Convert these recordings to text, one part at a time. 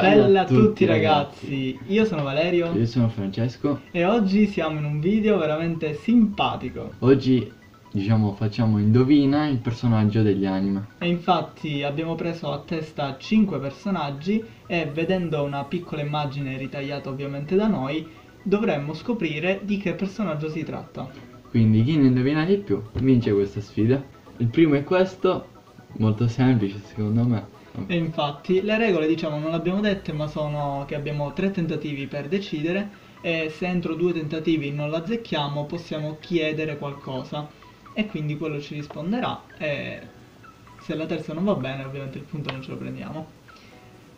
Bella a tutti ragazzi, io sono Valerio. Io sono Francesco. E oggi siamo in un video veramente simpatico. Oggi diciamo facciamo indovina il personaggio degli anime. E infatti abbiamo preso a testa 5 personaggi e vedendo una piccola immagine ritagliata ovviamente da noi Dovremmo scoprire di che personaggio si tratta. Quindi chi ne indovina di più vince questa sfida. Il primo è questo, molto semplice secondo me E infatti le regole diciamo non le abbiamo dette ma sono che abbiamo tre tentativi per decidere e se entro due tentativi non l'azzecchiamo possiamo chiedere qualcosa e quindi quello ci risponderà e se la terza non va bene ovviamente il punto non ce lo prendiamo.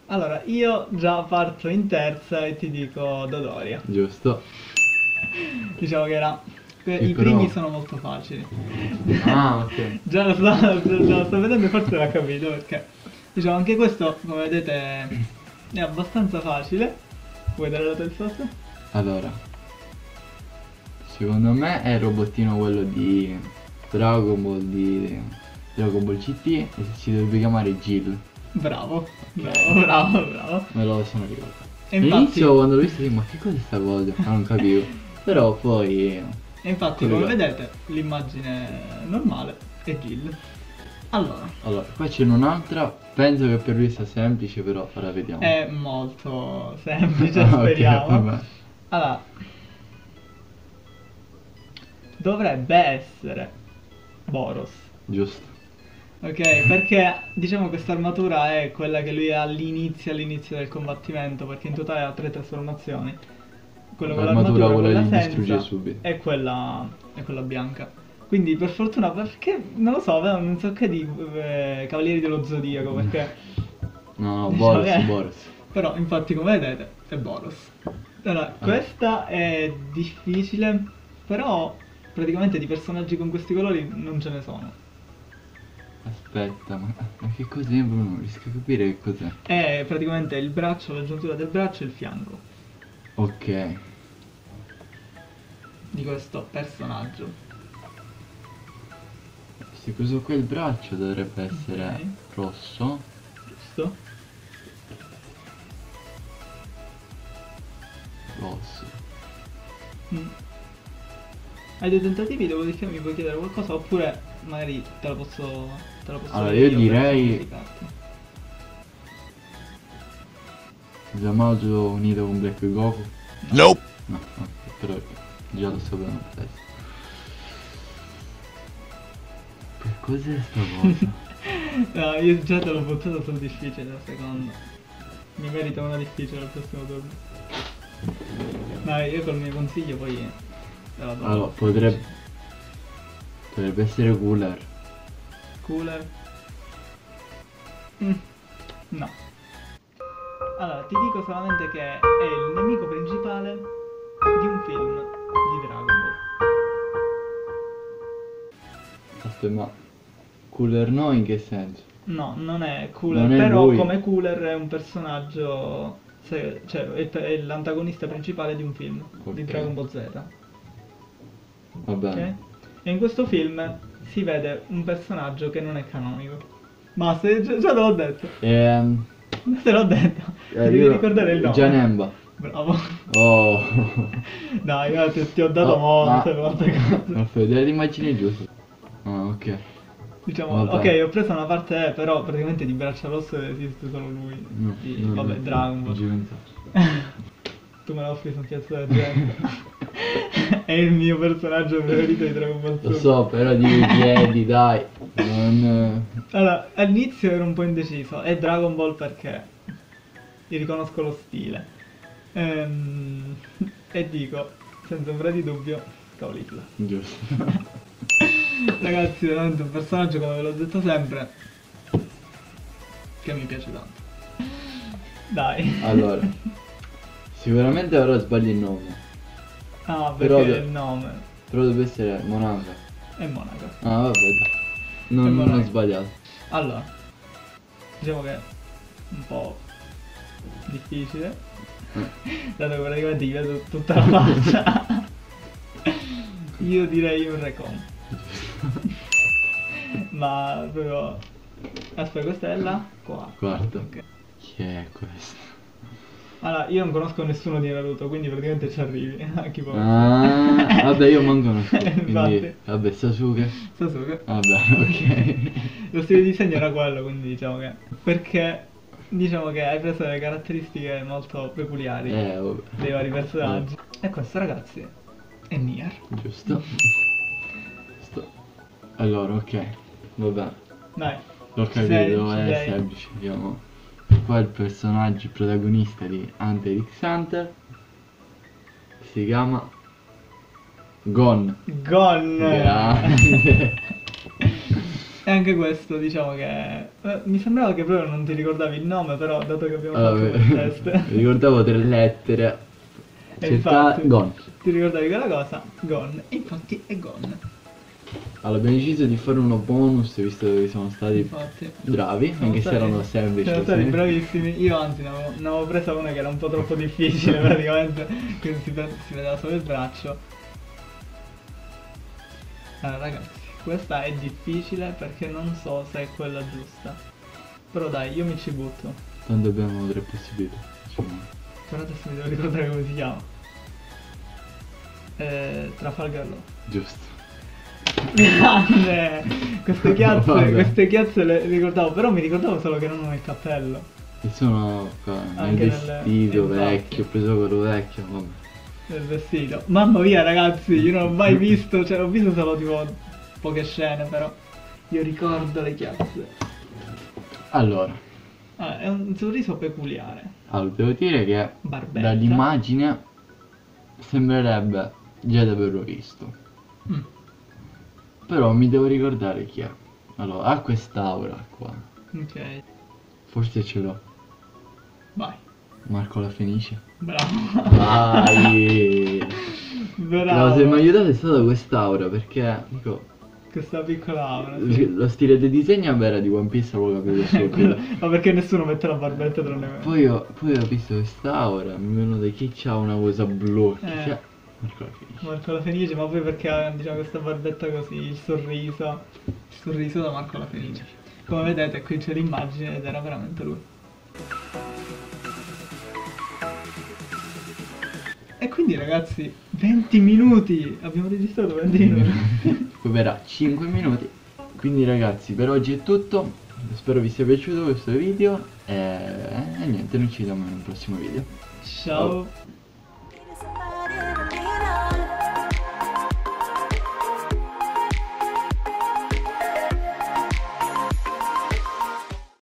Allora io già parto in terza e ti dico Dodoria. Giusto Diciamo che era... I però- primi sono molto facili. Ah ok Già lo sto, già lo sto vedendo e forse l'ha capito perché diciamo anche questo come vedete è abbastanza facile. Vuoi dare la tua risposta? Allora Secondo me è il robottino quello di Dragon Ball di Dragon Ball GT e si dovrebbe chiamare Jill Bravo, bravo, bravo, bravo. Me lo sono ricordato infatti, All'inizio quando l'ho visto dico ma che cos'è sta cosa? Ah, non capivo Però poi e infatti come vedete l'immagine normale è Jill. Allora, Allora qua c'è un'altra Penso che per lui sia semplice però ora vediamo è molto semplice, Ah, speriamo. vabbè. allora, dovrebbe essere Boros. Giusto Ok, perché diciamo questa armatura è quella che lui ha all'inizio, all'inizio del combattimento, perché in totale ha tre trasformazioni. Quello con L'armatura, quella quella senza, distrugge subito. e quella, e quella bianca. Quindi per fortuna, perché non lo so, avevano un sacco di eh, Cavalieri dello Zodiaco, perché... No no Diciamo Boris che- Boris Però infatti come vedete è Boros. Allora, questa è difficile, però praticamente di personaggi con questi colori non ce ne sono. Aspetta ma, ma che cos'è Bruno? Non riesco a capire che cos'è È praticamente il braccio, la giuntura del braccio e il fianco Ok di questo personaggio. Se questo qua è il braccio dovrebbe essere Ok. rosso Giusto? Rosso Mm. Hai dei tentativi, dopodiché mi puoi chiedere qualcosa oppure magari te la posso... Te la posso Allora, dire io per direi-. Yamato unito con Black Goku Nope. No, no, però già lo sapevamo adesso. Che cos'è sta cosa? No, io già te l'ho buttato sul difficile la seconda. Mi merita una difficile al prossimo turno. Dai, io col mio consiglio poi allora, potrebbe... Potrebbe essere cooler. Cooler. Mm, No. Allora, ti dico solamente che è il nemico principale di un film di Dragon Ball. Aspetta, ma... Cooler no in che senso? No, non è Cooler, Non è però lui. come Cooler è un personaggio... se- cioè, è, è l'antagonista principale di un film di Ok. Dragon Ball Z. Va Ok? bene. E in questo film si vede un personaggio che non è canonico. Ma se già, già te l'ho detto. Ehm... Te l'ho detto. Ti eh, devi io- ricordare il nome. Janemba. Bravo. Oh. Dai, io ti, ti ho dato Oh, molte, ma- molte cose. Aspetta, vedere l'immagine giusta. Ah, ok. Diciamo, ok, ho preso una parte però praticamente di Braccia Rosse esiste solo lui. No, Di- no, vabbè, no, Dragon Ball. tu me la offri su un cazzo del genere. è il mio personaggio preferito di Dragon Ball Lo so, però di piedi, dai. Non... Allora, all'inizio ero un po' indeciso. È Dragon Ball perché gli riconosco lo stile. Ehm, e dico, senza ombra di dubbio, Caulifla. Giusto. Ragazzi, veramente un personaggio, come ve l'ho detto sempre, che mi piace tanto. Dai. Allora, sicuramente ora sbaglio il nome. Ah, perché Però- il nome Però deve essere Monaca. è Monaco. Ah, vabbè. Non, non ho Monaco. sbagliato. Allora, diciamo che è un po' difficile, dato che praticamente gli vedo tutta la faccia. Io direi un recon. Ma proprio... Aspetta, questa è la quarta. Quarta. Ok. Chi è questo? Allora, io non conosco nessuno di Naruto, quindi praticamente ci arrivi. A chi può. Ah, vabbè, io manco non so. Quindi, vabbè, Sasuke. Sasuke. Vabbè, ok. Lo stile di disegno era quello, quindi diciamo che. Perché diciamo che hai preso delle caratteristiche molto peculiari eh, dei vari personaggi. E questo, ragazzi, è Nier. Giusto. Allora, ok. Vabbè. Dai. L'ho sei? capito, è sei? semplice, diciamo. Qua il personaggio il protagonista di Hunter x Hunter si chiama Gon. Gon. Grande. E anche questo, diciamo che. eh, mi sembrava che proprio non ti ricordavi il nome, però dato che abbiamo Allora, fatto il test. ricordavo tre lettere. E Città infatti, Gon. Ti ricordavi quella cosa? Gon. E infatti è Gon. Allora abbiamo deciso di fare uno bonus visto che siamo stati Infatti. bravi, Siamo anche stati- se erano semplici. Siamo stati bravissimi. Io anzi ne avevo, ne avevo presa una che era un po' troppo difficile praticamente. Quindi si, si vedeva solo il braccio. Allora ragazzi, questa è difficile perché non so se è quella giusta. Però dai, io mi ci butto. Tanto abbiamo tre possibilità. Diciamo. Però adesso mi devo ricordare come si chiama. Eh, Trafalgar Law. Giusto. Grande! Queste chiazze, Vabbè. queste chiazze le ricordavo, però mi ricordavo solo che non ho il cappello. E sono nel Anche nel- vestito infatti. vecchio, ho preso quello vecchio, vabbè. Del vestito. Mamma mia ragazzi, io non ho mai visto, cioè ho visto solo tipo poche scene, però io ricordo le chiazze. Allora, Ah, è un sorriso peculiare. allora, devo dire che Barbetta. dall'immagine sembrerebbe già di averlo visto. Mm. Però mi devo ricordare chi è. Allora, ha quest'aura qua. Ok, Forse ce l'ho. vai. Marco la Fenice. Bravo. Vai! Bravo. No, se mi ha aiutato è stata quest'aura perché dico, Questa piccola aura. sì. lo stile di disegno vabbè, era di One Piece avevo capito subito. Ma perché nessuno mette la barbetta tranne me? Poi ho, poi ho visto quest'aura, mi è venuto chi c'ha una cosa blu, Eh. Marco la Fenice. Marco la Fenice, ma poi perché ha diciamo, questa barbetta così, il sorriso, il sorriso da Marco la Fenice. Come vedete qui c'è l'immagine ed era veramente lui. E quindi ragazzi, 20 minuti! Abbiamo registrato 20 minuti. Poi verrà 5 minuti. Quindi ragazzi, per oggi è tutto. Spero vi sia piaciuto questo video e, e niente, noi ci vediamo in un prossimo video. Ciao!